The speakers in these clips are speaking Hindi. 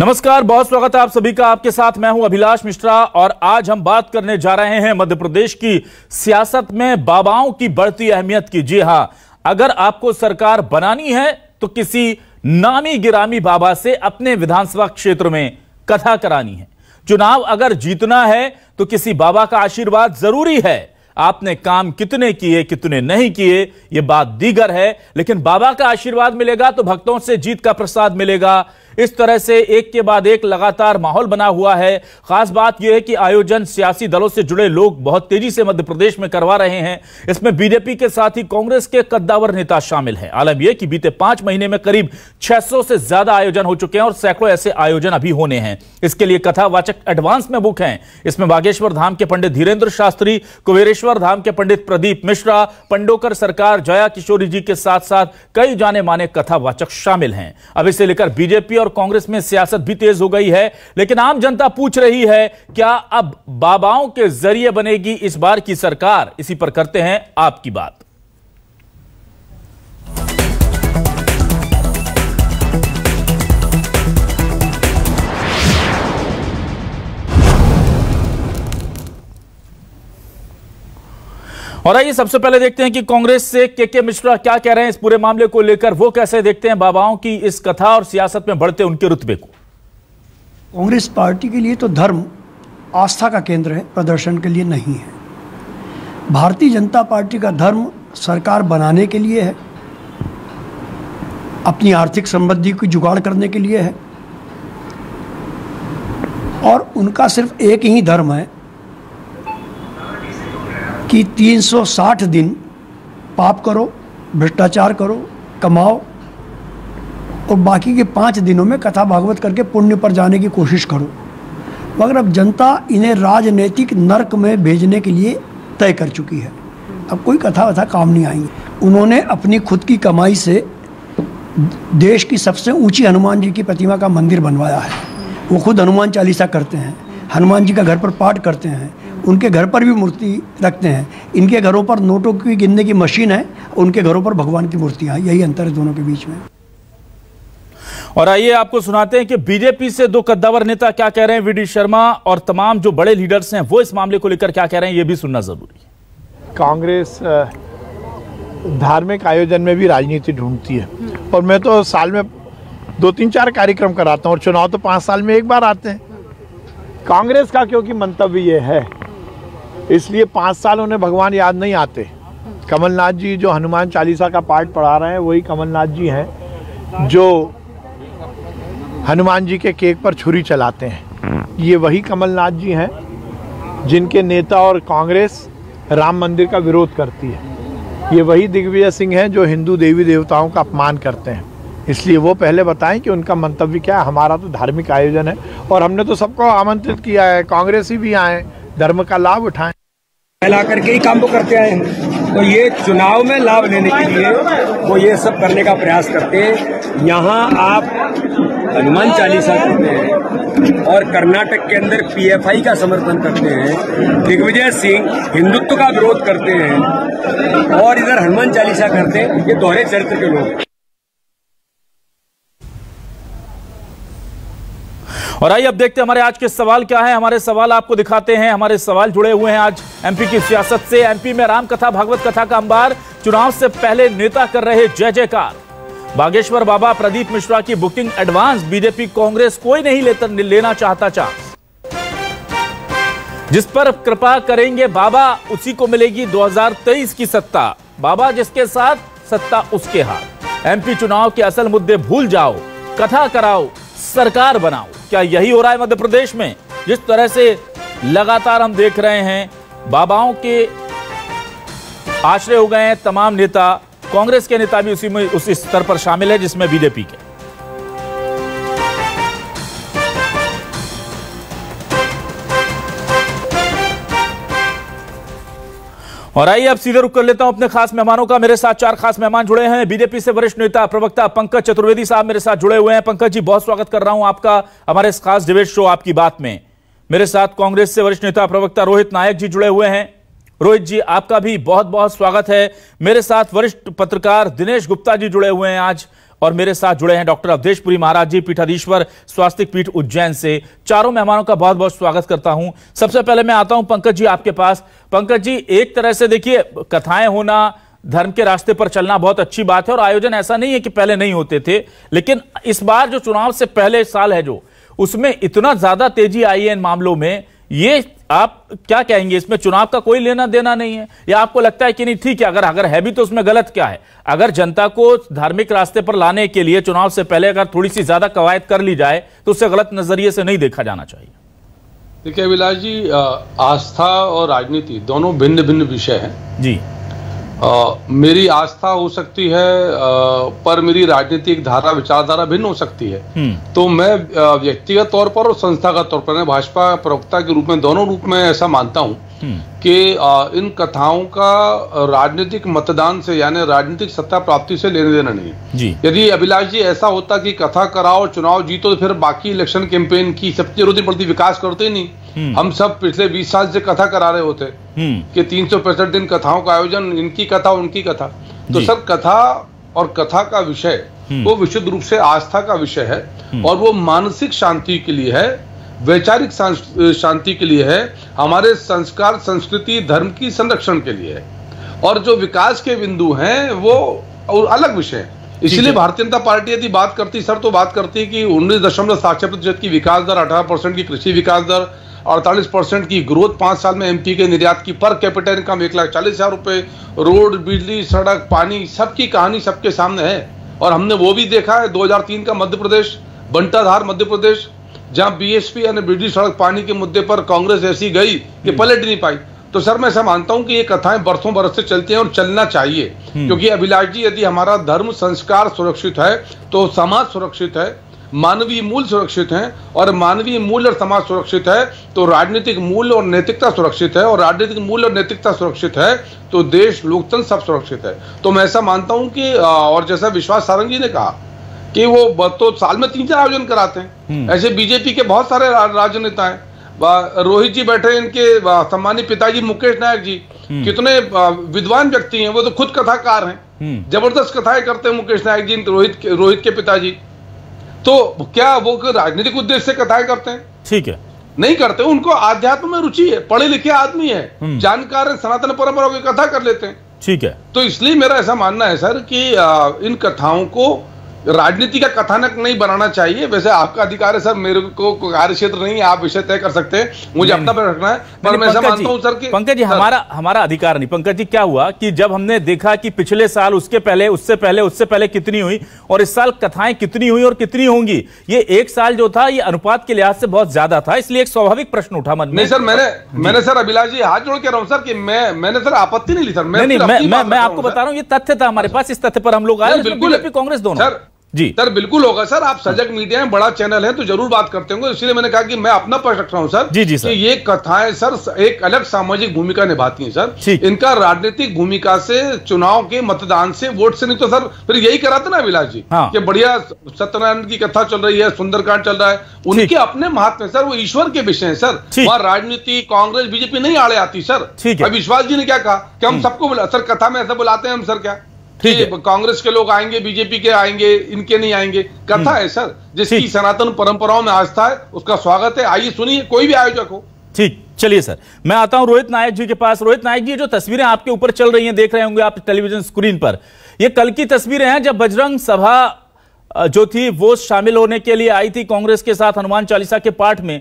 नमस्कार, बहुत स्वागत है आप सभी का। आपके साथ मैं हूँ अभिलाष मिश्रा और आज हम बात करने जा रहे हैं मध्य प्रदेश की सियासत में बाबाओं की बढ़ती अहमियत की। जी हाँ, अगर आपको सरकार बनानी है तो किसी नामी गिरामी बाबा से अपने विधानसभा क्षेत्र में कथा करानी है। चुनाव अगर जीतना है तो किसी बाबा का आशीर्वाद ज़रूरी है। आपने काम कितने किए, कितने नहीं किए यह बात दीगर है। लेकिन बाबा का आशीर्वाद मिलेगा तो भक्तों से जीत का प्रसाद मिलेगा। इस तरह से एक के बाद एक लगातार माहौल बना हुआ है। खास बात यह है कि आयोजन सियासी दलों से जुड़े लोग बहुत तेज़ी से मध्य प्रदेश में करवा रहे हैं। इसमें बीजेपी के साथ ही कांग्रेस के कद्दावर नेता शामिल हैं। आलम यह कि बीते पाँच महीने में करीब 600 से ज़्यादा आयोजन हो चुके हैं और सैकड़ों ऐसे आयोजन अभी होने हैं। इसके लिए कथावाचक एडवांस में बुक हैं। इसमें बागेश्वर धाम के पंडित धीरेन्द्र शास्त्री कुबेरेश्वर धाम के पंडित प्रदीप मिश्रा, पंडोकर सरकार, जया किशोरी जी के साथ साथ कई जाने माने कथावाचक शामिल हैं। अब इसे लेकर बीजेपी और कांग्रेस में सियासत भी तेज हो गई है, लेकिन आम जनता पूछ रही है, क्या अब बाबाओं के ज़रिए बनेगी इस बार की सरकार? इसी पर करते हैं आपकी बात। और आइए सबसे पहले देखते हैं कि कांग्रेस से के के मिश्रा क्या कह रहे हैं इस पूरे मामले को लेकर। वो कैसे देखते हैं बाबाओं की इस कथा और सियासत में बढ़ते उनके रुतबे को? कांग्रेस पार्टी के लिए तो धर्म आस्था का केंद्र है, प्रदर्शन के लिए नहीं है। भारतीय जनता पार्टी का धर्म सरकार बनाने के लिए है, अपनी आर्थिक समृद्धि को जुगाड़ करने के लिए है, और उनका सिर्फ़ एक ही धर्म है कि 360 दिन पाप करो, भ्रष्टाचार करो, कमाओ, और बाकी के पाँच दिनों में कथा भागवत करके पुण्य पर जाने की कोशिश करो। मगर अब जनता इन्हें राजनीतिक नरक में भेजने के लिए तय कर चुकी है। अब कोई कथा वथा काम नहीं आएँगे। उन्होंने अपनी खुद की कमाई से देश की सबसे ऊँची हनुमान जी की प्रतिमा का मंदिर बनवाया है। वो खुद हनुमान चालीसा करते हैं, हनुमान जी का घर पर पाठ करते हैं उनके घर पर भी मूर्ति रखते हैं। इनके घरों पर नोटों की गिनने की मशीन है उनके घरों पर भगवान की मूर्तियाँ यही अंतर है दोनों के बीच में। और आइए आपको सुनाते हैं कि बीजेपी से दो कद्दावर नेता क्या कह रहे हैं? वीडी शर्मा और तमाम जो बड़े लीडर्स हैं वो इस मामले को लेकर क्या कह रहे हैं? ये भी सुनना ज़रूरी है। कांग्रेस धार्मिक आयोजन में भी राजनीति ढूंढती है। और मैं तो साल में दो तीन चार कार्यक्रम कराता हूँ और चुनाव तो पाँच साल में एक बार आते हैं। कांग्रेस का क्योंकि मंतव्य ये है इसलिए पाँच साल उन्हें भगवान याद नहीं आते। कमलनाथ जी जो हनुमान चालीसा का पाठ पढ़ा रहे हैं, वही कमलनाथ जी हैं, जो हनुमान जी के केक पर छुरी चलाते हैं। ये वही कमलनाथ जी हैं, जिनके नेता और कांग्रेस राम मंदिर का विरोध करती है। ये वही दिग्विजय सिंह हैं, जो हिंदू देवी देवताओं का अपमान करते हैं। इसलिए वो पहले बताएँ कि उनका मंतव्य क्या है। हमारा तो धार्मिक आयोजन है। और हमने तो सबको आमंत्रित किया है। कांग्रेसी भी आए, धर्म का लाभ उठाएँ। फैला करके ही काम को करते आए हैं। तो ये चुनाव में लाभ लेने के लिए वो ये सब करने का प्रयास करते हैं। यहाँ आप हनुमान चालीसा करते हैं और कर्नाटक के अंदर पीएफआई का समर्थन करते हैं। दिग्विजय सिंह हिंदुत्व का विरोध करते हैं और इधर हनुमान चालीसा करते हैं। ये दोहरे चरित्र के लोग और आइए अब देखते हैं हमारे आज के सवाल क्या है। हमारे सवाल आपको दिखाते हैं। हमारे सवाल जुड़े हुए हैं आज एमपी की सियासत से। एमपी में राम कथा भागवत कथा का अंबार। चुनाव से पहले नेता कर रहे जय जयकार। बागेश्वर बाबा, प्रदीप मिश्रा की बुकिंग एडवांस। बीजेपी कांग्रेस कोई नहीं लेता, लेना चाहता चांस जिस पर कृपा करेंगे बाबा, उसी को मिलेगी 2023 की सत्ता। बाबा जिसके साथ, सत्ता उसके हाथ। एमपी चुनाव के असल मुद्दे भूल जाओ। कथा कराओ, सरकार बनाओ। क्या यही हो रहा है मध्य प्रदेश में? जिस तरह से लगातार हम देख रहे हैं, बाबाओं के आश्रय हो गए हैं तमाम नेता, कांग्रेस के नेता भी उसी में, उसी स्तर पर शामिल है, जिसमें बीजेपी के। और आइए अब सीधे रुक कर लेता हूँ अपने खास मेहमानों का। मेरे साथ चार खास मेहमान जुड़े हैं। बीजेपी से वरिष्ठ नेता, प्रवक्ता पंकज चतुर्वेदी साहब मेरे साथ जुड़े हुए हैं। पंकज जी, बहुत स्वागत कर रहा हूँ आपका, हमारे इस खास डिबेट शो आपकी बात में। मेरे साथ कांग्रेस से वरिष्ठ नेता, प्रवक्ता रोहित नायक जी जुड़े हुए हैं। रोहित जी, आपका भी बहुत बहुत स्वागत है। मेरे साथ वरिष्ठ पत्रकार दिनेश गुप्ता जी जुड़े हुए हैं आज। और मेरे साथ जुड़े हैं डॉक्टर अवधेशपुरी महाराज जी, पीठाधीश्वर स्वास्थ्य पीठ उज्जैन से। चारों मेहमानों का बहुत बहुत स्वागत करता हूँ। सबसे पहले मैं आता हूँ पंकज जी आपके पास। पंकज जी, एक तरह से देखिए, कथाएँ होना, धर्म के रास्ते पर चलना बहुत अच्छी बात है और आयोजन ऐसा नहीं है कि पहले नहीं होते थे, लेकिन इस बार जो चुनाव से पहले साल है जो, उसमें इतना ज़्यादा तेज़ी आई है इन मामलों में। ये आप क्या कहेंगे? इसमें चुनाव का कोई लेना देना नहीं है। या आपको लगता है कि नहीं ठीक है अगर अगर है भी तो उसमें गलत क्या है? अगर जनता को धार्मिक रास्ते पर लाने के लिए चुनाव से पहले अगर थोड़ी सी ज़्यादा कवायद कर ली जाए तो उसे गलत नज़रिए से नहीं देखा जाना चाहिए। देखिए अभिलाष जी आस्था और राजनीति दोनों भिन्न भिन्न विषय हैं। जी। आ, मेरी आस्था हो सकती है आ, पर मेरी राजनीतिक धारा विचारधारा भिन्न हो सकती है हम्म। तो मैं व्यक्तिगत तौर पर और संस्थागत तौर पर मैं भाजपा प्रवक्ता के रूप में दोनों रूप में ऐसा मानता हूँ। कि इन कथाओं का राजनीतिक मतदान से यानी राजनीतिक सत्ता प्राप्ति से लेने देना नहीं यदि अभिलाष जी ऐसा होता कि कथा कराओ चुनाव जीतो तो फिर बाकी इलेक्शन कैंपेन की सबकी ज़रूरत पड़ती विकास करते ही नहीं। हम्म। हम सब पिछले 20 साल से कथा करा रहे होते। हम्म। कि तीन दिन कथाओं का आयोजन इनकी कथा उनकी कथा। तो। सर कथा और कथा का विषय हम्म। वो विशुद्ध रूप से आस्था का विषय है और वो मानसिक शांति के लिए है। वैचारिक शांति के लिए है हमारे संस्कार संस्कृति धर्म की संरक्षण के लिए है। और जो विकास के बिंदु हैं वो और अलग विषय है। इसलिए भारतीय जनता पार्टी यदि बात करती सर तो बात करती है कि उन्नीस दशमलव सात छह प्रतिशत की विकास दर अठारह परसेंट की कृषि विकास दर अड़तालीस परसेंट की ग्रोथ पाँच साल में एमपी के निर्यात की पर कैपिटल इनकम एक लाख चालीस हज़ार रुपए रोड बिजली सड़क पानी सबकी कहानी सबके सामने है। और हमने वो भी देखा है 2003 का मध्य प्रदेश बंटाधार मध्य प्रदेश जहाँ बीएसपी यानी बिजली सड़क पानी के मुद्दे पर कांग्रेस ऐसी गई कि पलट नहीं पाई। तो सर मैं ऐसा मानता हूँ कि ये कथाएँ बरसों बरस से चलती हैं और चलना चाहिए। क्योंकि अभिलाष जी यदि हमारा धर्म संस्कार सुरक्षित है तो समाज सुरक्षित है मानवीय मूल सुरक्षित हैं और मानवीय मूल्य और समाज सुरक्षित है तो राजनीतिक मूल्य और नैतिकता सुरक्षित है और राजनीतिक मूल और नैतिकता सुरक्षित है तो देश लोकतंत्र सब सुरक्षित है। तो मैं ऐसा मानता हूँ कि और जैसा विश्वास सारंग जी ने कहा कि वो तो साल में तीन चार आयोजन कराते हैं। ऐसे बीजेपी के बहुत सारे रा- राजनेता हैं रोहित जी बैठे इनके सम्मानित पिताजी मुकेश नायक जी। कितने विद्वान व्यक्ति हैं वो तो खुद कथाकार हैं। ज़बरदस्त कथाएँ करते हैं मुकेश नायक जी रोहित के रोहित के पिताजी। तो क्या वो राजनीतिक उद्देश्य से कथाएँ करते हैं? ठीक है। नहीं करते उनको आध्यात्म में रुचि है पढ़े लिखे आदमी है। जानकार है सनातन परंपरा की कथा कर लेते हैं। ठीक है। तो इसलिए मेरा ऐसा मानना है सर कि इन कथाओं को राजनीति का कथानक नहीं बनाना चाहिए। वैसे आपका अधिकार है सर मेरे को कार्य क्षेत्र नहीं है आप विषय तय कर सकते हैं। मुझे अपना पे रखना है पर मैं ऐसा मानता हूँ सर कि पंकज जी हमारा हमारा अधिकार नहीं। पंकज जी क्या हुआ कि जब हमने देखा कि पिछले साल उसके पहले उससे पहले उससे पहले कितनी हुई और इस साल कथाएँ कितनी हुई और कितनी होंगी ये एक साल जो था ये अनुपात के लिहाज से बहुत ज़्यादा था इसलिए एक स्वाभाविक प्रश्न उठा मन नहीं सर मैंने मैंने सर अभिलाष जी हाथ जोड़ के रहा हूँ सर कि मैं मैंने सर आपत्ति नहीं ली सर मैं आपको बता रहा हूँ ये तथ्य था हमारे पास इस तथ्य पर हम लोग आए बिल्कुल। कांग्रेस दोनों। जी। सर बिल्कुल होगा सर। आप सजग मीडिया में बड़ा चैनल है तो ज़रूर बात करते होंगे। इसलिए मैंने कहा कि मैं अपना पक्ष रख रहा हूँ सर जी, जी, सर। कि ये कथाएँ सर एक अलग सामाजिक भूमिका निभाती हैं सर। इनका राजनीतिक भूमिका से चुनाव के मतदान से वोट से नहीं तो सर फिर यही कराते ना अभिलाष जी हाँ। कि बढ़िया सत्यनारायण की कथा चल रही है सुंदरकांड चल रहा है। उनके अपने महात्म है सर वो ईश्वर के विषय है सर। वहाँ राजनीति कांग्रेस बीजेपी नहीं आड़े आती सर। है। अब विश्वास जी ने क्या कहा कि हम सबको बुला सर कथा में ऐसा बुलाते हैं हम सर क्या? ठीक है। कांग्रेस के लोग आएँगे बीजेपी के आएँगे इनके नहीं आएँगे। कथा है सर जिसकी हम्म। सनातन परंपराओं में आस्था है उसका स्वागत है। आइए सुनिए कोई भी आयोजक हो। ठीक चलिए सर। मैं आता हूँ रोहित नायक जी के पास। रोहित नायक जी जो तस्वीरें आपके ऊपर चल रही हैं देख रहे होंगे आप टेलीविज़न स्क्रीन पर ये कल की तस्वीरें हैं जब बजरंग सभा जो थी वो शामिल होने के लिए आई थी कांग्रेस के साथ हनुमान चालीसा के पाठ में।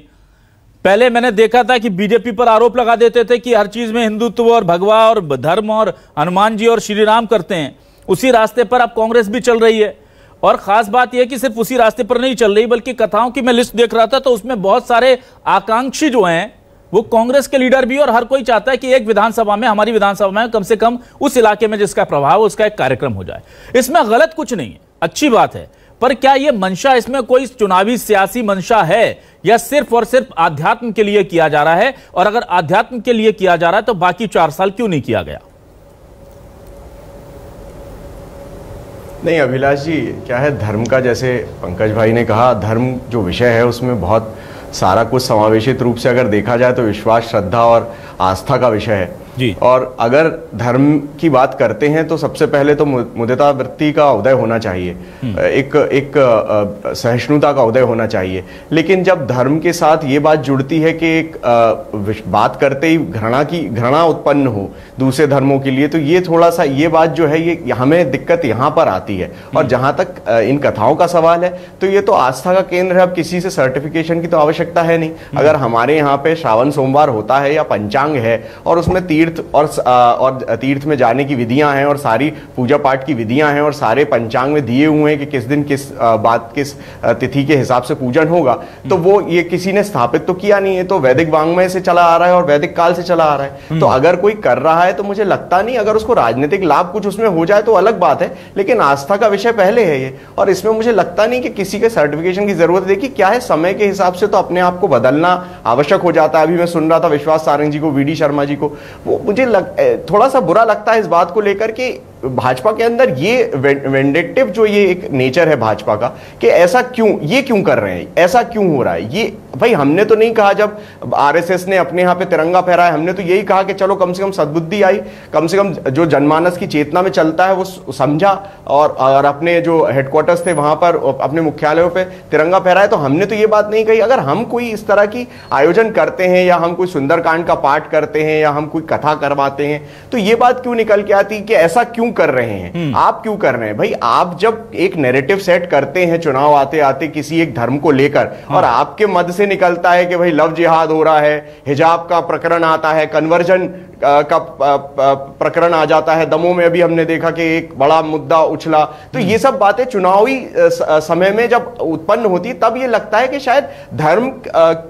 पहले मैंने देखा था कि बीजेपी पर आरोप लगा देते थे कि हर चीज़ में हिंदुत्व और भगवा और धर्म और हनुमान जी और श्री राम करते हैं। उसी रास्ते पर अब कांग्रेस भी चल रही है। और खास बात यह कि सिर्फ़ उसी रास्ते पर नहीं चल रही, बल्कि कथाओं की मैं लिस्ट देख रहा था तो उसमें बहुत सारे आकांक्षी जो हैं, वो कांग्रेस के लीडर भी और हर कोई चाहता है कि एक विधानसभा में, हमारी विधानसभा में कम से कम उस इलाके में जिसका प्रभाव उसका एक कार्यक्रम हो जाए। इसमें गलत कुछ नहीं है, अच्छी बात है, पर क्या यह मंशा, इसमें कोई चुनावी सियासी मंशा है, या सिर्फ़ और सिर्फ़ आध्यात्म के लिए किया जा रहा है? और अगर आध्यात्म के लिए किया जा रहा है तो बाकी चार साल क्यों नहीं किया गया? नहीं अभिलाष जी क्या है धर्म का? जैसे पंकज भाई ने कहा धर्म जो विषय है उसमें बहुत सारा कुछ समावेशित रूप से अगर देखा जाए तो विश्वास श्रद्धा और आस्था का विषय है। जी। और अगर धर्म की बात करते हैं तो सबसे पहले तो मुदिता वृत्ति का उदय होना चाहिए। एक एक सहिष्णुता का उदय होना चाहिए। लेकिन जब धर्म के साथ ये बात जुड़ती है कि एक बात करते ही घृणा की घृणा उत्पन्न हो दूसरे धर्मों के लिए तो ये थोड़ा सा ये बात जो है ये हमें दिक्कत यहाँ पर आती है। और जहाँ तक इन कथाओं का सवाल है तो ये तो आस्था का केंद्र है अब किसी से सर्टिफिकेशन की तो आवश्यकता है नहीं। अगर हमारे यहाँ पे श्रावण सोमवार होता है या पंचांग है और उसमें तीर्थ और और तीर्थ में जाने की विधियाँ हैं और सारी पूजा पाठ की विधियाँ हैं और सारे पंचांग में दिए हुए हैं कि किस दिन किस बात किस तिथि के हिसाब से पूजन होगा तो वो ये किसी ने स्थापित तो किया नहीं है तो वैदिक वांग्मय से चला आ रहा है और वैदिक काल से चला आ रहा है। तो अगर कोई कर रहा है तो मुझे लगता नहीं अगर उसको राजनीतिक लाभ कुछ उसमें हो जाए तो अलग बात है लेकिन आस्था का विषय पहले है ये। और इसमें मुझे लगता नहीं कि किसी के सर्टिफिकेशन की ज़रूरत है देखिए क्या है समय के हिसाब से तो अपने आप को बदलना आवश्यक हो जाता है। अभी मैं सुन रहा था विश्वास सारंग जी को वीडी शर्मा जी को। वो मुझे लग, थोड़ा सा बुरा लगता है इस बात को लेकर कि भाजपा के अंदर ये वेंडेटिव जो ये एक नेचर है भाजपा का कि ऐसा क्यों ये क्यों कर रहे हैं ऐसा क्यों हो रहा है? ये भाई हमने तो नहीं कहा जब आरएसएस ने अपने यहाँ पे तिरंगा फहराया हमने तो यही कहा कि चलो कम से कम सद्बुद्धि आई कम से कम जो जनमानस की चेतना में चलता है वो समझा और, और अपने जो हेडक्वार्टर्स थे वहाँ पर अपने मुख्यालयों पर तिरंगा फहराया तो हमने तो ये बात नहीं कही। अगर हम कोई इस तरह की आयोजन करते हैं या हम कोई सुंदरकांड का पाठ करते हैं या हम कोई कथा करवाते हैं तो ये बात क्यों निकल के आती कि ऐसा क्यों कर रहे हैं? आप क्यों कर रहे हैं? भाई आप जब एक नेरेटिव सेट करते हैं चुनाव आते आते किसी एक धर्म को लेकर और आपके मद से निकलता है कि भाई लव जिहाद हो रहा है हिजाब का प्रकरण आता है कन्वर्जन का प्रकरण आ जाता है। दमों में अभी हमने देखा कि एक बड़ा मुद्दा उछला। तो ये सब बातें चुनावी समय में जब उत्पन्न होती तब ये लगता है कि शायद धर्म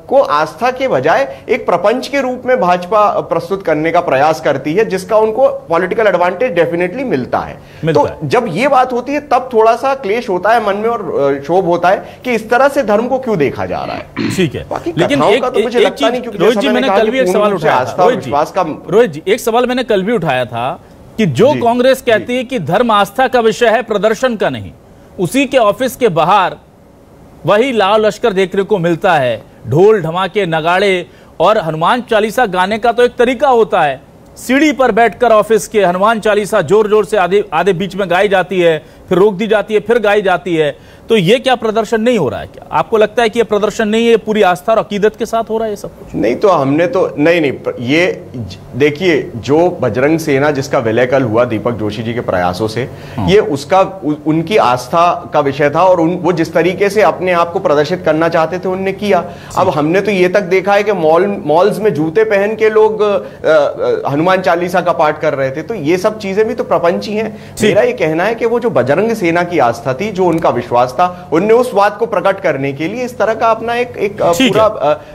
को आस्था के बजाय एक प्रपंच के रूप में भाजपा प्रस्तुत करने का प्रयास करती है जिसका उनको पॉलिटिकल एडवांटेज डेफिनेटली मिलता है। मिलता तो है। जब ये बात होती है तब थोड़ा सा क्लेश होता है मन में और शोभ होता है कि इस तरह से धर्म को क्यों देखा जा रहा है। ठीक है। बाकी लेकिन एक, तो मुझे एक लगता नहीं क्योंकि कल भी एक सवाल उठाया आस्था और विश्वास का रोहित जी एक सवाल मैंने कल भी उठाया था कि जो कांग्रेस कहती है कि धर्म आस्था का विषय है प्रदर्शन का नहीं उसी के ऑफ़िस के बाहर वही लाल लश्कर देखने को मिलता है ढोल ढमाके नगाड़े और हनुमान चालीसा गाने का तो एक तरीका होता है। सीढ़ी पर बैठकर ऑफ़िस के हनुमान चालीसा ज़ोर ज़ोर से आधे आधे बीच में गाई जाती है फिर रोक दी जाती है फिर गाई जाती है। तो ये क्या प्रदर्शन नहीं हो रहा है क्या? आपको लगता है कि ये प्रदर्शन नहीं है ये पूरी आस्था और अकीदत के साथ हो रहा है ये सब कुछ? नहीं तो हमने तो नहीं नहीं ये देखिए जो बजरंग सेना जिसका विलय कल हुआ दीपक जोशी जी के प्रयासों से ये उसका उ, उनकी आस्था का विषय था और उन वो जिस तरीके से अपने आप को प्रदर्शित करना चाहते थे उनने किया। अब हमने तो ये तक देखा है कि मॉल मॉल्स में जूते पहन के लोग हनुमान चालीसा का पाठ कर रहे थे। तो ये सब चीज़ें भी तो प्रपंच ही हैं। मेरा ये कहना है कि वो जो बजरंग सेना की आस्था थी जो उनका विश्वास था। उनने उस बात को प्रकट करने के लिए इस तरह का अपना एक एक पूरा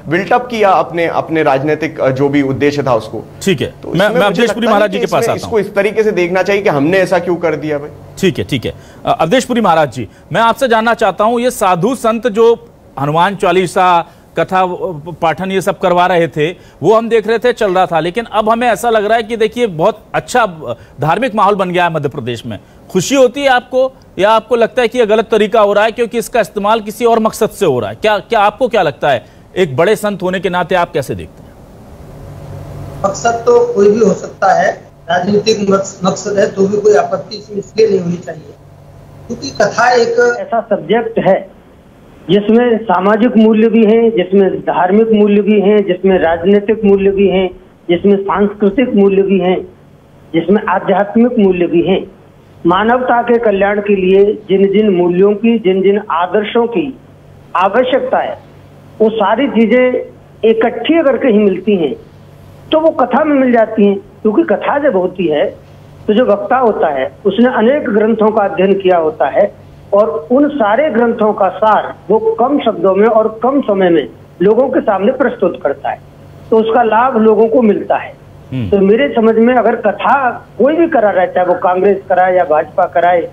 बिल्टअप किया अपने अपने राजनीतिक जो भी उद्देश्य था उसको। ठीक है। तो मैं मैं अवधेशपुरी महाराज जी के पास आता इसको इस तरीके से देखना चाहिए कि हमने ऐसा क्यों कर दिया भाई। ठीक है ठीक है। अवधेशपुरी महाराज जी मैं आपसे जानना चाहता हूँ ये साधु संत जो हनुमान चालीसा कथा पाठन ये सब करवा रहे थे वो हम देख रहे थे चल रहा था। लेकिन अब हमें ऐसा लग रहा है कि देखिए बहुत अच्छा धार्मिक माहौल बन गया है मध्य प्रदेश में। खुशी होती है आपको या आपको लगता है कि यह गलत तरीका हो रहा है क्योंकि इसका इस्तेमाल किसी और मकसद से हो रहा है? क्या क्या आपको क्या लगता है? एक बड़े संत होने के नाते आप कैसे देखते हैं? मकसद तो कोई भी हो सकता है राजनीतिक मकसद है तो भी कोई आपत्ति इसमें इसलिए नहीं होनी चाहिए। क्योंकि कथा एक ऐसा सब्जेक्ट है जिसमें सामाजिक मूल्य भी हैं जिसमें धार्मिक मूल्य भी हैं जिसमें राजनीतिक मूल्य भी हैं जिसमें सांस्कृतिक मूल्य भी हैं जिसमें आध्यात्मिक मूल्य भी हैं। मानवता के कल्याण के लिए जिन जिन मूल्यों की जिन जिन आदर्शों की आवश्यकता है, वो सारी चीज़ें इकट्ठी अगर कहीं मिलती हैं तो वो कथा में मिल जाती हैं। क्योंकि कथा जब होती है तो जो वक्ता होता है, उसने अनेक ग्रंथों का अध्ययन किया होता है, और उन सारे ग्रंथों का सार वो कम शब्दों में और कम समय में लोगों के सामने प्रस्तुत करता है। तो उसका लाभ लोगों को मिलता है। तो मेरे समझ में अगर कथा कोई भी करा रहा है चाहे वो कांग्रेस कराए या भाजपा कराए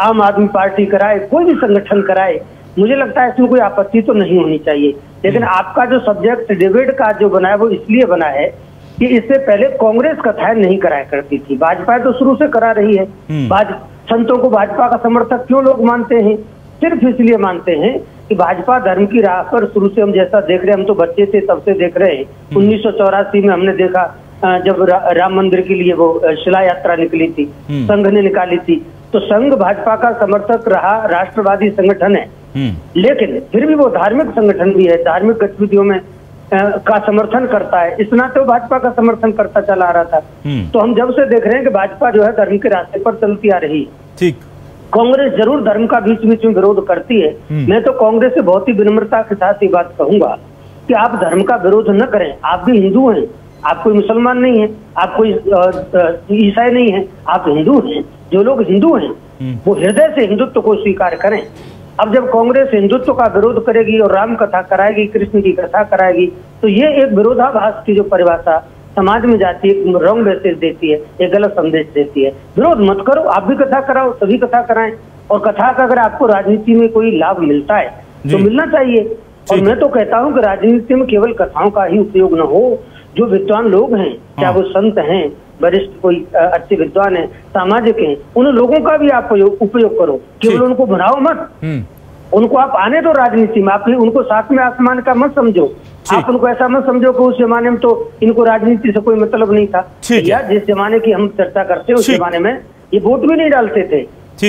आम आदमी पार्टी कराए कोई भी संगठन कराए मुझे लगता है इसमें कोई आपत्ति तो नहीं होनी चाहिए। लेकिन आपका जो सब्जेक्ट डिबेट का जो बना है वो इसलिए बना है कि इससे पहले कांग्रेस कथाएँ नहीं कराया करती थी। भाजपा तो शुरू से करा रही है। संतों को भाजपा का समर्थक क्यों लोग मानते हैं? सिर्फ़ इसलिए मानते हैं कि भाजपा धर्म की राह पर शुरू से हम जैसा देख रहे हैं हम तो बच्चे थे तब से देख रहे हैं। उन्नीस सौ चौरासी में हमने देखा जब रा, राम मंदिर के लिए वो शिला यात्रा निकली थी हम्म। संघ ने निकाली थी तो संघ भाजपा का समर्थक रहा राष्ट्रवादी संगठन है। हम्म। लेकिन फिर भी वो धार्मिक संगठन भी है धार्मिक गतिविधियों में का समर्थन करता है। इस नाते वो भाजपा का समर्थन करता चला आ रहा था। हम्म। तो हम जब से देख रहे हैं कि भाजपा जो है धर्म के रास्ते पर चलती आ रही। है ठीक। कांग्रेस ज़रूर धर्म का बीच बीच में विरोध करती है। मैं तो कांग्रेस से बहुत ही विनम्रता के साथ ये बात कहूँगा कि आप धर्म का विरोध न करें। आप भी हिंदू हैं। आप कोई मुसलमान नहीं है आप कोई ईसाई नहीं है आप हिंदू हैं। जो लोग हिंदू हैं हम्म। वो हृदय से हिंदुत्व को स्वीकार करें। अब जब कांग्रेस हिंदुत्व का विरोध करेगी और राम कथा कराएगी कृष्ण की कथा कराएगी तो ये एक विरोधाभास की जो परिभाषा समाज में जाती है रॉन्ग मैसेज देती है एक गलत संदेश देती है। विरोध मत करो आप भी कथा कराओ सभी कथा कराएँ। और कथा का अगर आपको राजनीति में कोई लाभ मिलता है तो मिलना चाहिए। और मैं तो कहता हूँ कि राजनीति में केवल कथाओं का ही उपयोग न हो जो विद्वान लोग हैं चाहे हाँ। वो संत हैं वरिष्ठ कोई अच्छे विद्वान है सामाजिक हैं उन लोगों का भी आप उपयोग करो। केवल उनको बनाओ मत। हम्म। उनको आप आने दो राजनीति में आप उनको साथ में आसमान का मत समझो। आप उनको ऐसा मत समझो कि उस जमाने में तो इनको राजनीति से कोई मतलब नहीं था। या जिस जमाने की हम चर्चा करते हैं उस जमाने में ये वोट भी नहीं डालते थे।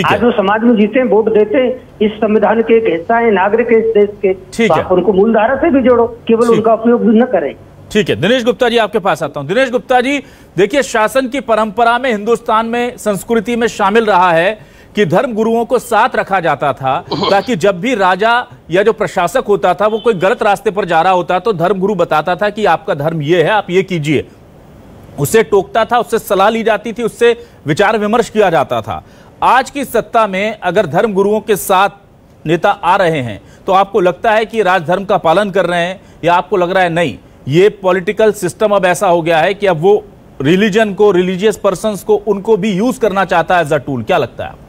आज वो समाज में जीते हैं वोट देते हैं इस संविधान के एक हिस्सा है नागरिक है इस देश के। तो है। आप उनको मूलधारा से भी जोड़ो केवल उनका उपयोग भी न करें। ठीक है दिनेश गुप्ता जी आपके पास आता हूँ। दिनेश गुप्ता जी देखिए शासन की परंपरा में हिंदुस्तान में संस्कृति में शामिल रहा है कि धर्म गुरुओं को साथ रखा जाता था ताकि जब भी राजा या जो प्रशासक होता था वो कोई गलत रास्ते पर जा रहा होता तो धर्म गुरु बताता था कि आपका धर्म ये है आप ये कीजिए। उससे टोकता था उससे सलाह ली जाती थी उससे विचार विमर्श किया जाता था। आज की सत्ता में अगर धर्म गुरुओं के साथ नेता आ रहे हैं तो आपको लगता है कि राजधर्म का पालन कर रहे हैं या आपको लग रहा है नहीं? ये पॉलिटिकल सिस्टम अब ऐसा हो गया है कि अब वो रिलीजन को रिलीजियस पर्सन को उनको भी यूज़ करना चाहता है एज अ टूल क्या लगता है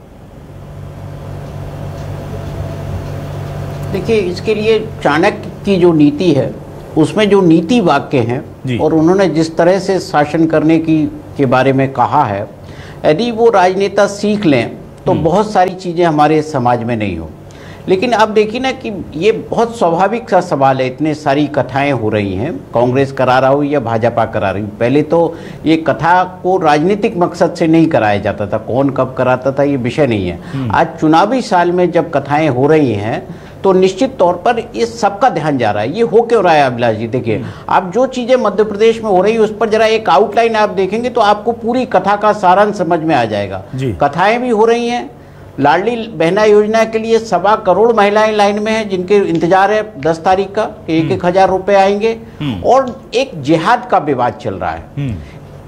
देखिए इसके लिए चाणक्य की जो नीति है उसमें जो नीति वाक्य। हैं और उन्होंने जिस तरह से शासन करने की के बारे में कहा है यदि वो राजनेता सीख लें तो बहुत सारी चीज़ें हमारे समाज में नहीं हो। लेकिन अब देखिए ना कि ये बहुत स्वाभाविक सा सवाल है इतने सारी कथाएँ हो रही हैं। कांग्रेस करा रहा हो या भाजपा करा रही हो? पहले तो ये कथा को राजनीतिक मकसद से नहीं कराया जाता था कौन कब कराता था ये विषय नहीं है। आज चुनावी साल में जब कथाएँ हो रही हैं तो निश्चित तौर पर इस सबका ध्यान जा रहा है। ये हो क्यों रहा है अभिलाष जी? देखिए आप जो चीज़ें मध्य प्रदेश में हो रही है उस पर जरा एक आउटलाइन आप देखेंगे तो आपको पूरी कथा का सारांश समझ में आ जाएगा। कथाएँ भी हो रही हैं लाडली बहना योजना के लिए सवा करोड़ महिलाएँ लाइन में हैं जिनके इंतज़ार है दस तारीख का कि एक एक हज़ार रुपए आएँगे। और एक जिहाद का विवाद चल रहा है।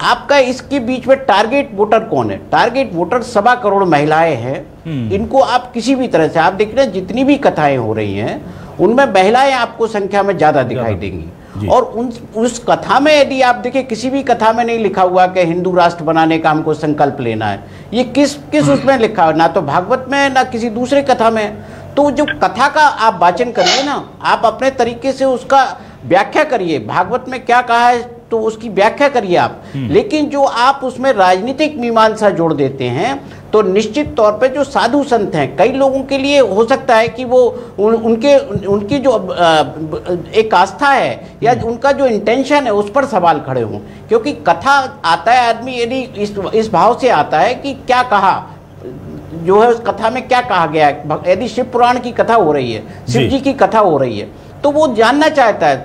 आपका इसके बीच में टारगेट वोटर कौन है? टारगेट वोटर सवा करोड़ महिलाएँ हैं। इनको आप किसी भी तरह से आप देख रहे हैं जितनी भी कथाएँ हो रही हैं उनमें महिलाएँ आपको संख्या में ज़्यादा दिखाई देंगी। और उन उस कथा में यदि आप देखिए किसी भी कथा में नहीं लिखा हुआ कि हिंदू राष्ट्र बनाने का हमको संकल्प लेना है। ये किस किस उसमें लिखा है? ना तो भागवत में ना किसी दूसरे कथा में। तो जो कथा का आप वाचन करिए ना आप अपने तरीके से उसका व्याख्या करिए। भागवत में क्या कहा है? तो उसकी व्याख्या करिए आप। लेकिन जो आप उसमें राजनीतिक मीमांसा जोड़ देते हैं तो निश्चित तौर पे जो साधु संत हैं कई लोगों के लिए हो सकता है कि वो उन, उनके उनकी जो एक आस्था है या उनका जो इंटेंशन है उस पर सवाल खड़े हों। क्योंकि कथा आता है आदमी यदि इस इस भाव से आता है कि क्या कहा जो है उस कथा में क्या कहा गया है। यदि शिव पुराण की कथा हो रही है शिव जी। जी की कथा हो रही है तो वो जानना चाहता है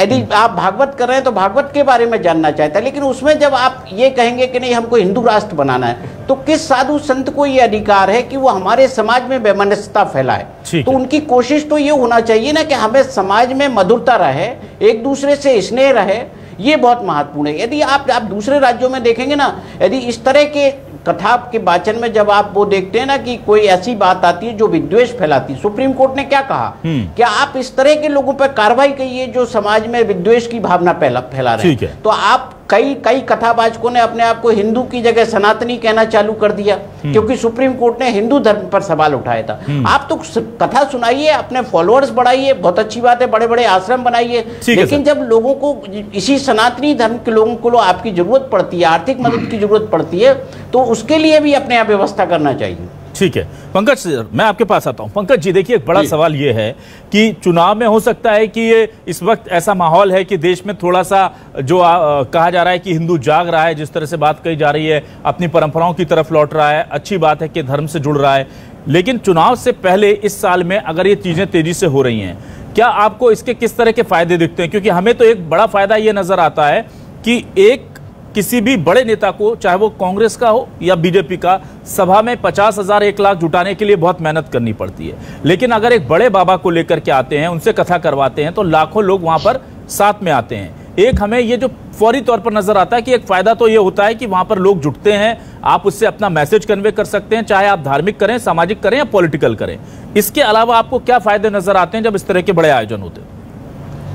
यदि आप भागवत कर रहे हैं तो भागवत के बारे में जानना चाहता है लेकिन उसमें जब आप ये कहेंगे कि नहीं हमको हिंदू राष्ट्र बनाना है तो किस साधु संत को ये अधिकार है कि वो हमारे समाज में वैमनस्यता फैलाए? तो उनकी कोशिश तो ये होना चाहिए ना कि हमें समाज में मधुरता रहे एक दूसरे से स्नेह रहे ये बहुत महत्वपूर्ण है। यदि आप आप दूसरे राज्यों में देखेंगे ना यदि इस तरह के कथा के वाचन में जब आप वो देखते हैं ना कि कोई ऐसी बात आती है जो विद्वेष फैलाती है सुप्रीम कोर्ट ने क्या कहा? कि क्या आप इस तरह के लोगों पर कार्रवाई करिए जो समाज में विद्वेष की भावना फैला फैला रहे हैं? है। तो आप कई कई कथावाचकों ने अपने आप को हिंदू की जगह सनातनी कहना चालू कर दिया क्योंकि सुप्रीम कोर्ट ने हिंदू धर्म पर सवाल उठाया था। आप तो कथा सुनाइए अपने फॉलोअर्स बढ़ाइए बहुत अच्छी बात है बड़े बड़े आश्रम बनाइए लेकिन जब लोगों को इसी सनातनी धर्म के लोगों को लो आपकी ज़रूरत पड़ती है आर्थिक मदद की ज़रूरत पड़ती है तो उसके लिए भी अपने यहाँ व्यवस्था करना चाहिए। ठीक है। पंकज सर मैं आपके पास आता हूँ। पंकज जी देखिए एक बड़ा सवाल ये है कि चुनाव में हो सकता है कि ये इस वक्त ऐसा माहौल है कि देश में थोड़ा सा जो आ, कहा जा रहा है कि हिंदू जाग रहा है जिस तरह से बात कही जा रही है अपनी परंपराओं की तरफ़ लौट रहा है अच्छी बात है कि धर्म से जुड़ रहा है। लेकिन चुनाव से पहले इस साल में अगर ये चीज़ें तेज़ी से हो रही हैं क्या आपको इसके किस तरह के फ़ायदे दिखते हैं? क्योंकि हमें तो एक बड़ा फ़ायदा ये नज़र आता है कि एक किसी भी बड़े नेता को, चाहे वो कांग्रेस का हो या बीजेपी का, सभा में पचास हज़ार एक लाख जुटाने के लिए बहुत मेहनत करनी पड़ती है। लेकिन अगर एक बड़े बाबा को लेकर के आते हैं, उनसे कथा करवाते हैं तो लाखों लोग वहाँ पर साथ में आते हैं। एक हमें ये जो फौरी तौर पर नज़र आता है कि एक फ़ायदा तो ये होता है कि वहाँ पर लोग जुटते हैं, आप उससे अपना मैसेज कन्वे कर सकते हैं, चाहे आप धार्मिक करें, सामाजिक करें या पॉलिटिकल करें। इसके अलावा आपको क्या फ़ायदे नज़र आते हैं जब इस तरह के बड़े आयोजन होते हैं?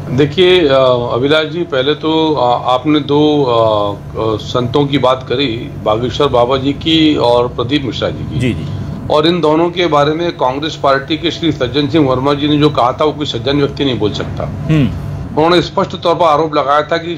देखिए अभिलाष जी पहले तो आपने दो संतों की बात करी बागेश्वर बाबा जी की और प्रदीप मिश्रा जी की। जी जी। और इन दोनों के बारे में कांग्रेस पार्टी के श्री सज्जन सिंह वर्मा जी ने जो कहा था वो कोई सज्जन व्यक्ति नहीं बोल सकता। उन्होंने स्पष्ट तौर पर आरोप लगाया था कि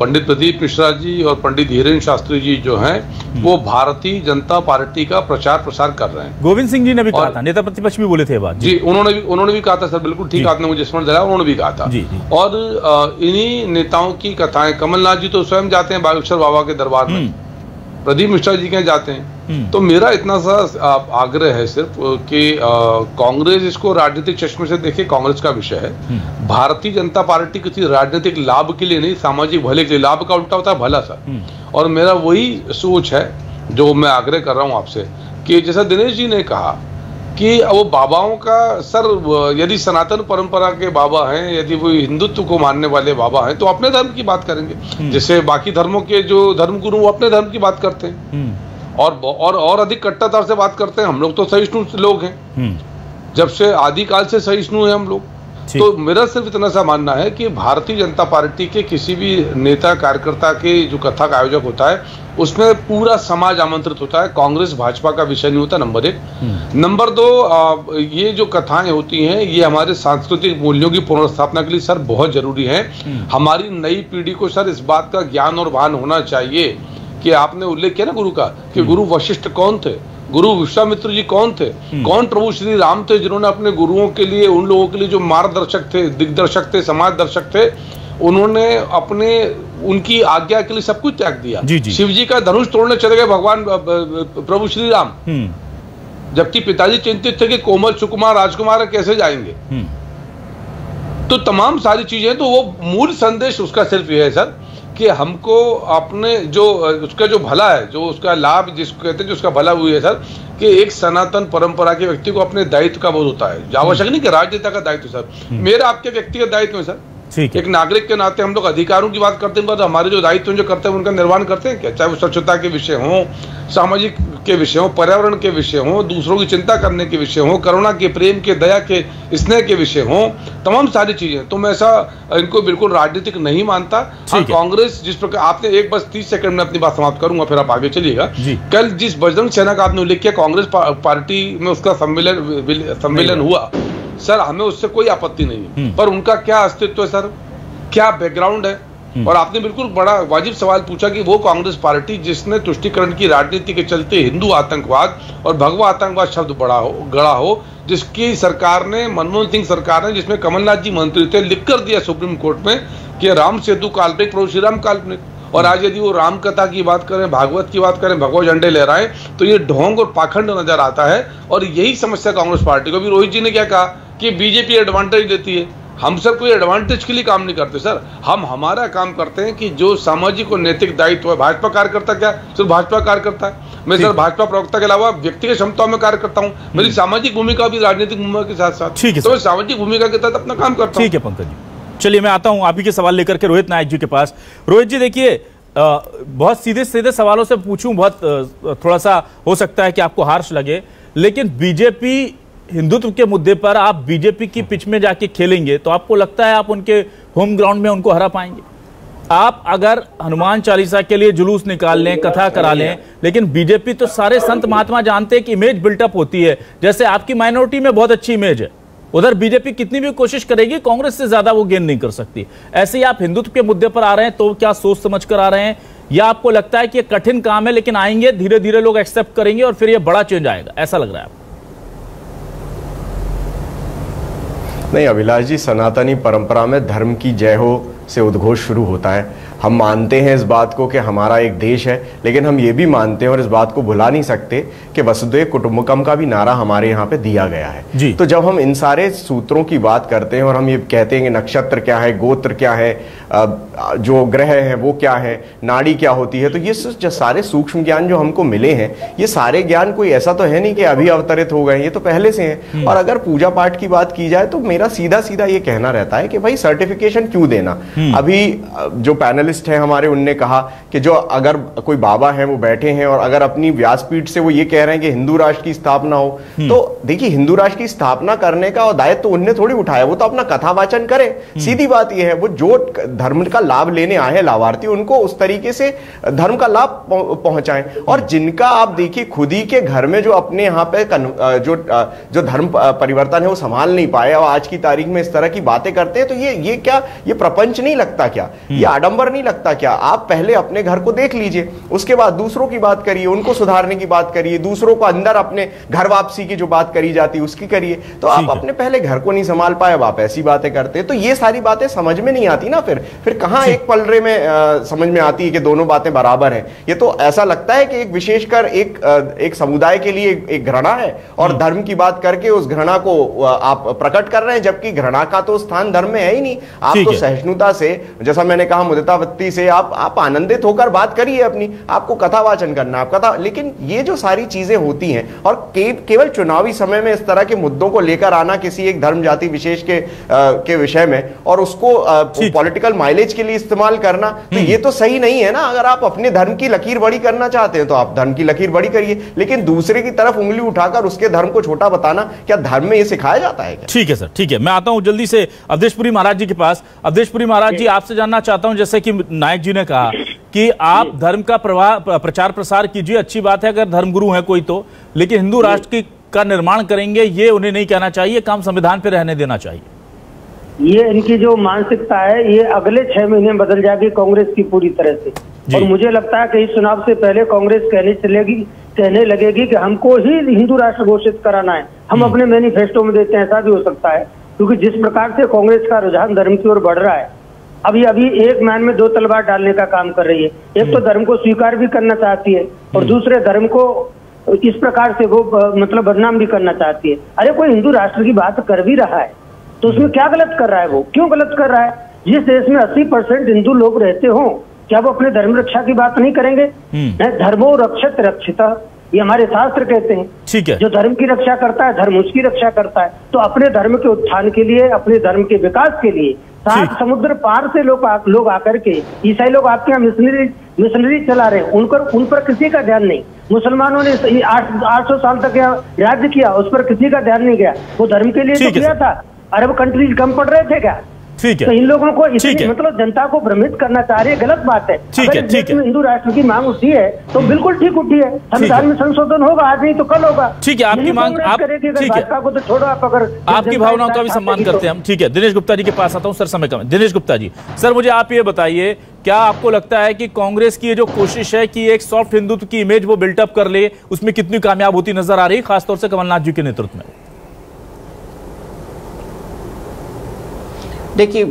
पंडित प्रदीप मिश्रा जी और पंडित धीरेन्द्र शास्त्री जी जो हैं वो भारतीय जनता पार्टी का प्रचार प्रसार कर रहे हैं। गोविंद सिंह जी ने भी कहा था नेता प्रतिपक्ष भी बोले थे बात। जी, जी उन्होंने भी उन्होंने भी कहा था सर बिल्कुल ठीक आपने मुझे स्मरण दिलाया उन्होंने भी कहा था। जी, जी। और इन्हीं नेताओं की कथाएँ कमलनाथ जी तो स्वयं जाते हैं बागेश्वर बाबा के दरबार में। प्रदीप मिश्रा जी के जाते हैं। हम्म। तो मेरा इतना सा आग्रह है सिर्फ़ कि कांग्रेस इसको राजनीतिक चश्मे से देखे कांग्रेस का विषय है। हम्म। भारतीय जनता पार्टी किसी राजनीतिक लाभ के लिए नहीं सामाजिक भले के लिए लाभ का उल्टा होता है भला सा। हम्म। और मेरा वही सोच है जो मैं आग्रह कर रहा हूँ आपसे कि जैसा दिनेश जी ने कहा कि वो बाबाओं का सर यदि सनातन परंपरा के बाबा हैं यदि वो हिंदुत्व को मानने वाले बाबा हैं तो अपने धर्म की बात करेंगे। जैसे बाकी धर्मों के जो धर्मगुरु वो अपने धर्म की बात करते हैं। और और और अधिक कट्टाचार से बात करते हैं हम लोग तो सहिष्णु लोग हैं हम्म। जब से आदिकाल से सहिष्णु हैं हम लोग तो मेरा सिर्फ़ इतना सा मानना है कि भारतीय जनता पार्टी के किसी भी नेता कार्यकर्ता के जो कथा का आयोजक होता है उसमें पूरा समाज आमंत्रित होता है कांग्रेस भाजपा का विषय नहीं होता नंबर एक हम्म। नंबर दो आ, ये जो कथाएँ होती हैं ये हमारे सांस्कृतिक मूल्यों की पुनर्स्थापना के लिए सर बहुत ज़रूरी है हम्म। हमारी नई पीढ़ी को सर इस बात का ज्ञान और भान होना चाहिए कि आपने उल्लेख किया ना गुरु का कि हम्म। गुरु वशिष्ठ कौन थे गुरु विश्वामित्र जी कौन थे हम्म। कौन प्रभु श्री राम थे जिन्होंने अपने गुरुओं के लिए उन लोगों के लिए जो मार्गदर्शक थे दिग्दर्शक थे समाज दर्शक थे उन्होंने अपने उनकी आज्ञा के लिए सब कुछ त्याग दिया जी जी। शिव जी का धनुष तोड़ने चले गए भगवान प्रभु श्री राम हम्म। जबकि पिताजी चिंतित थे कि कोमल सुकुमार राजकुमार कैसे जाएँगे तो तमाम सारी चीज़ें तो वो मूल संदेश उसका सिर्फ़ यह है सर कि हमको अपने जो उसका जो भला है जो उसका लाभ जिसको कहते हैं जो उसका भला हुई है सर कि एक सनातन परंपरा के व्यक्ति को अपने दायित्व का बोध होता है। आवश्यक नहीं कि राजनेता का दायित्व सर। हम्म। मेरा आपके व्यक्तिगत दायित्व है सर। एक नागरिक के नाते हम लोग अधिकारों की बात करते हैं पर हमारे जो दायित्व जो करते हैं उनका निर्वहन करते हैं क्या? चाहे वो स्वच्छता के विषय हो सामाजिक के विषय हो पर्यावरण के विषय हो दूसरों की चिंता करने के विषय हो करुणा के प्रेम के दया के स्नेह के विषय हो तमाम सारी चीज़ें। तो मैं ऐसा इनको बिल्कुल राजनीतिक नहीं मानता। हाँ कांग्रेस जिस प्रकार आपने एक बस तीस सेकंड में अपनी बात समाप्त करूँगा फिर आप आगे चलिएगा। कल जिस बजरंग सेना का आपने उल्लेख किया कांग्रेस पार्टी में उसका सम्मेलन सम्मेलन हुआ। सर हमें उससे कोई आपत्ति नहीं है हम्म। पर उनका क्या अस्तित्व है सर क्या बैकग्राउंड है हम्म। और आपने बिल्कुल बड़ा वाजिब सवाल पूछा कि वो कांग्रेस पार्टी जिसने तुष्टिकरण की राजनीति के चलते हिंदू आतंकवाद और भगवा आतंकवाद शब्द बड़ा हो गड़ा हो जिसकी सरकार ने मनमोहन सिंह सरकार ने जिसमें कमलनाथ जी मंत्री थे लिख कर दिया सुप्रीम कोर्ट में कि राम सेतु काल्पनिक प्रभु श्री राम काल्पनिक और आज यदि वो राम कथा की बात करें भागवत की बात करें भगवत झंडे लहराएँ तो ये ढोंग और पाखंड नज़र आता है और यही समस्या कांग्रेस पार्टी को। भी रोहित जी ने क्या कहा कि बीजेपी एडवांटेज लेती है। हम सब कोई एडवांटेज के लिए काम नहीं करते सर। हम हमारा काम करते हैं कि जो सामाजिक और नैतिक दायित्व है भाजपा कार्यकर्ता क्या? सिर्फ़ भाजपा कार्यकर्ता है। मैं सर भाजपा प्रवक्ता के अलावा व्यक्तिगत क्षमताओं में कार्य करता हूँ। मेरी सामाजिक भूमिका भी राजनीतिक भूमिका के साथ साथ ठीक है तो सामाजिक भूमिका के तहत अपना काम करता हूँ। ठीक है पंकज जी। चलिए मैं आता हूँ, आप ही के सवाल लेकर के रोहित नायक जी के पास। रोहित जी, देखिए बहुत सीधे सीधे सवालों से पूछूँ, बहुत थोड़ा सा हो सकता है कि आपको हार्श लगे, लेकिन बीजेपी हिंदुत्व के मुद्दे पर आप बीजेपी की पिच में जाके खेलेंगे तो आपको लगता है आप उनके होम ग्राउंड में उनको हरा पाएँगे? आप अगर हनुमान चालीसा के लिए जुलूस निकाल लें, कथा करा लें, लेकिन बीजेपी तो सारे संत महात्मा जानते हैं कि इमेज बिल्टअप होती है। जैसे आपकी माइनॉरिटी में बहुत अच्छी इमेज है। उधर बीजेपी कितनी भी कोशिश करेगी, कांग्रेस से ज़्यादा वो गेन नहीं कर सकती। ऐसे ही आप हिंदुत्व के मुद्दे पर आ रहे हैं तो क्या सोच समझ कर आ रहे हैं? या आपको लगता है कि ये कठिन काम है, लेकिन आएँगे धीरे धीरे लोग एक्सेप्ट करेंगे और फिर ये बड़ा चेंज आएगा? ऐसा लग रहा है नहीं, अभिलाष जी, सनातनी परंपरा में धर्म की जय हो से उद्घोष शुरू होता है। हम मानते हैं इस बात को कि हमारा एक देश है, लेकिन हम ये भी मानते हैं और इस बात को भुला नहीं सकते कि वसुदेव कुटुंबकम का भी नारा हमारे यहाँ पे दिया गया है। जी। तो जब हम इन सारे सूत्रों की बात करते हैं और हम ये कहते हैं कि नक्षत्र क्या है गोत्र क्या है जो ग्रह है वो क्या है नाड़ी क्या होती है तो ये सारे सूक्ष्म ज्ञान जो हमको मिले हैं ये सारे ज्ञान कोई ऐसा तो है नहीं कि अभी अवतरित हो गए ये तो पहले से हैं। और अगर पूजा पाठ की बात की जाए तो मेरा सीधा सीधा ये कहना रहता है कि भाई सर्टिफिकेशन क्यों देना? अभी जो पैनलिस्ट हैं हमारे उनने कहा कि जो अगर कोई बाबा है वो बैठे हैं और अगर अपनी व्यासपीठ से वो ये कह रहे हैं कि हिंदू राष्ट्र की स्थापना हो। तो देखिए हिंदू राष्ट्र की स्थापना करने का दायित्व तो उनने थोड़ी उठाया। वो तो अपना कथावाचन करे। सीधी बात यह है वो जो धर्म का लाभ लेने आए हैं लाभार्थी उनको उस तरीके से धर्म का लाभ पहुं- पहुंचाएँ। और जिनका आप देखिए खुद ही के घर में जो अपने यहाँ पे जो जो धर्म परिवर्तन है वो संभाल नहीं पाए। और आज की तारीख में इस तरह की बातें करते हैं तो ये ये क्या ये प्रपंच नहीं लगता क्या? ये आडंबर नहीं लगता क्या? आप पहले अपने घर को देख लीजिए। उसके बाद दूसरों की बात करिए उनको सुधारने की बात करिए दूसरों को अंदर अपने घर वापसी की जो बात करी जाती है उसकी करिए। तो आप अपने पहले घर को नहीं संभाल पाए अब आप ऐसी बातें करते तो ये सारी बातें समझ में नहीं आती ना फिर। फिर कहाँ एक पलरे में समझ में आती है कि दोनों बातें बराबर हैं? ये तो ऐसा लगता है कि एक विशेषकर एक एक समुदाय के लिए एक, घृणा है। और धर्म की बात करके उस घृणा को आप प्रकट कर रहे हैं जबकि घृणा का तो स्थान धर्म में है ही नहीं। आप तो सहिष्णुता से जैसा मैंने कहा मुदितावत्ती से आप आप आनंदित होकर बात करिए अपनी। आपको कथावाचन करना आप कथा लेकिन ये जो सारी चीज़ें होती हैं। और के, केवल चुनावी समय में इस तरह के मुद्दों को लेकर आना किसी एक धर्म जाति विशेष के अ, के विषय में और उसको पॉलिटिकल माइलेज के लिए इस्तेमाल करना तो ये तो सही नहीं है ना। अगर आप अपने धर्म की लकीर बड़ी करना चाहते हैं तो आप धर्म की लकीर बड़ी करिए। लेकिन दूसरे की तरफ़ उंगली उठाकर उसके धर्म को छोटा बताना क्या धर्म में ये सिखाया जाता है ठीक है सर ठीक है। मैं आता हूँ जल्दी से अवधेशपुरी महाराज जी के पास। अवधेशपुरी महाराज जी। आपसे जानना चाहता हूँ जैसे कि नायक जी ने कहा कि आप धर्म का प्रवाह प्रचार प्रसार कीजिए अच्छी बात है अगर धर्मगुरु है कोई तो लेकिन हिंदू राष्ट्र की का निर्माण करेंगे ये उन्हें नहीं कहना चाहिए काम संविधान पे रहने देना चाहिए। ये इनकी जो मानसिकता है ये अगले छह महीने में बदल जाएगी कांग्रेस की पूरी तरह से। और मुझे लगता है कि इस चुनाव से पहले कांग्रेस कहने चलेगी कहने लगेगी कि हमको ही हिंदू राष्ट्र घोषित कराना है। हम अपने मैनिफेस्टो में देते हैं ऐसा भी हो सकता है। क्योंकि जिस प्रकार से कांग्रेस का रुझान धर्म की ओर बढ़ रहा है अभी अभी एक मैन में दो तलवार डालने का काम कर रही है। एक तो धर्म को स्वीकार भी करना चाहती है और दूसरे धर्म को इस प्रकार से वो मतलब बदनाम भी करना चाहती है। अरे कोई हिंदू राष्ट्र की बात कर भी रहा है तो उसमें क्या गलत कर रहा है वो? क्यों गलत कर रहा है? जिस देश में 80 परसेंट हिंदू लोग रहते हो क्या वो अपने धर्म रक्षा की बात नहीं करेंगे? धर्मो रक्षत रक्षिता। ये हमारे शास्त्र कहते हैं। ठीक है। जो धर्म की रक्षा करता है धर्म उसकी रक्षा करता है। तो अपने धर्म के उत्थान के लिए अपने धर्म के विकास के लिए सात समुद्र पार से लोग आ- लोग आकर के ईसाई लोग आपके यहाँ मिशनरी मिशनरी चला रहे हैं। उन पर उन पर किसी का ध्यान नहीं। मुसलमानों ने आठ आठ सौ साल तक यहाँ राज्य किया उस पर किसी का ध्यान नहीं गया। वो धर्म के लिए तो किया था। अरब कंट्रीज़ कम पड़ रहे थे क्या? ठीक तो इन लोगों को ठीक इसलिए है। मतलब जनता को भ्रमित करना चाह रही है गलत बात है। ठीक है, ठीक है। हिंदू राष्ट्र की मांग उठी है तो बिल्कुल ठीक उठी है। संविधान में संशोधन होगा आज नहीं तो कल होगा। ठीक है, आपकी मांग- आप- ठीक है। को तो छोड़ो आप अगर आपकी भावनाओं का भी सम्मान करते हैं तो- हम। ठीक है दिनेश गुप्ता जी के पास आता हूँ सर समय कम दिनेश गुप्ता जी सर मुझे आप ये बताइए क्या आपको लगता है कि कांग्रेस की ये जो कोशिश है कि एक सॉफ्ट हिंदुत्व की इमेज वो बिल्टअप कर ले उसमें कितनी कामयाब होती नज़र आ रही है खासतौर से कमलनाथ जी के नेतृत्व में? देखिए,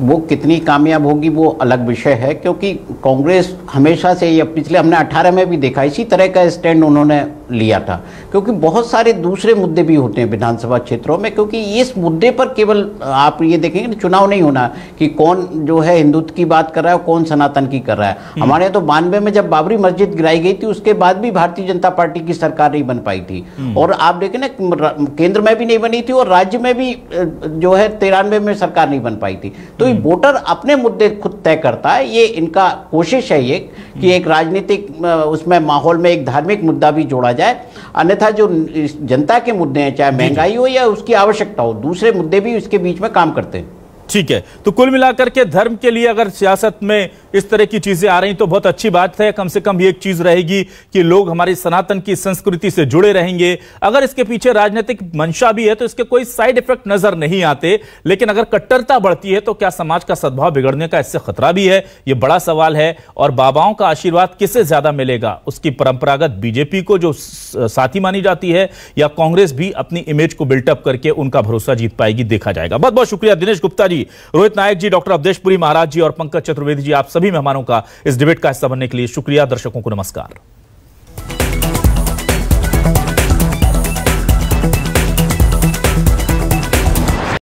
वो कितनी कामयाब होगी वो अलग विषय है, क्योंकि कांग्रेस हमेशा से ये पिछले हमने 18 में भी देखा, इसी तरह का स्टैंड उन्होंने लिया था। क्योंकि बहुत सारे दूसरे मुद्दे भी होते हैं विधानसभा क्षेत्रों में क्योंकि इस मुद्दे पर केवल आप ये देखेंगे चुनाव नहीं होना कि कौन जो है हिंदुत्व की बात कर रहा है और कौन सनातन की कर रहा है। हमारे यहाँ तो बानवे में जब बाबरी मस्जिद गिराई गई थी उसके बाद भी भारतीय जनता पार्टी की सरकार नहीं बन पाई थी। और आप देखें ना केंद्र में भी नहीं बनी थी और राज्य में भी जो है तिरानवे में सरकार नहीं बन पाई थी। तो ये वोटर अपने मुद्दे खुद तय करता है ये इनका कोशिश है ये कि एक राजनीतिक उसमें माहौल में एक धार्मिक मुद्दा भी जोड़ा जाए अन्यथा जो जनता के मुद्दे हैं चाहे महँगाई हो या उसकी आवश्यकता हो दूसरे मुद्दे भी इसके बीच में काम करते हैं। ठीक है। तो कुल मिलाकर के धर्म के लिए अगर सियासत में इस तरह की चीज़ें आ रही तो बहुत अच्छी बात है। कम से कम ये एक चीज़ रहेगी कि लोग हमारी सनातन की संस्कृति से जुड़े रहेंगे। अगर इसके पीछे राजनीतिक मंशा भी है तो इसके कोई साइड इफ़ेक्ट नज़र नहीं आते। लेकिन अगर कट्टरता बढ़ती है तो क्या समाज का सद्भाव बिगड़ने का इससे खतरा भी है? यह बड़ा सवाल है। और बाबाओं का आशीर्वाद किससे ज़्यादा मिलेगा? उसकी परंपरागत बीजेपी को जो साथी मानी जाती है, या कांग्रेस भी अपनी इमेज को बिल्टअप करके उनका भरोसा जीत पाएगी, देखा जाएगा। बहुत बहुत शुक्रिया दिनेश गुप्ता जी। रोहित नायक जी, डॉक्टर अवधेशपुरी महाराज जी और पंकज चतुर्वेदी जी, आप सभी मेहमानों का इस डिबेट का हिस्सा बनने के लिए शुक्रिया। दर्शकों को नमस्कार।